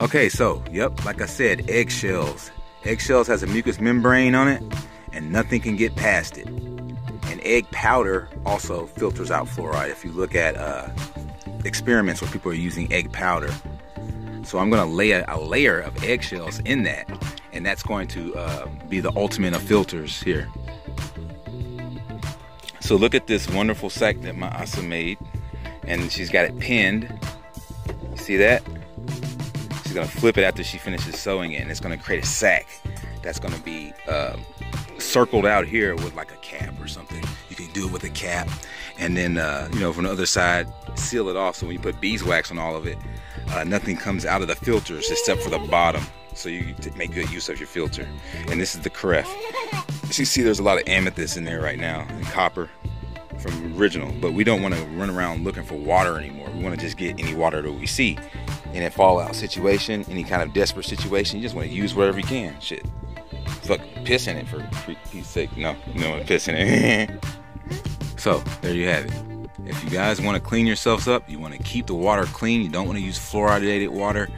Okay, so, yep, like I said, eggshells. Eggshells has a mucous membrane on it, and nothing can get past it. And egg powder also filters out fluoride. If you look at uh, experiments where people are using egg powder. So I'm gonna lay a, a layer of eggshells in that, and that's going to uh, be the ultimate of filters here. So look at this wonderful sack that my Asa made, and she's got it pinned. See that? Gonna flip it after she finishes sewing it, and it's gonna create a sack that's gonna be uh, circled out here with like a cap or something. You can do it with a cap, and then uh, you know from the other side, seal it off. So when you put beeswax on all of it, uh, nothing comes out of the filters except for the bottom. So you make good use of your filter. And this is the Karef. As you see, there's a lot of amethyst in there right now, and copper from original. But we don't want to run around looking for water anymore. We want to just get any water that we see in a fallout situation, any kind of desperate situation, you just want to use whatever you can. Shit. Fuck, piss in it for peace sake. No, no, don't want to piss in it. so, there you have it. If you guys want to clean yourselves up, you want to keep the water clean, you don't want to use fluoridated water,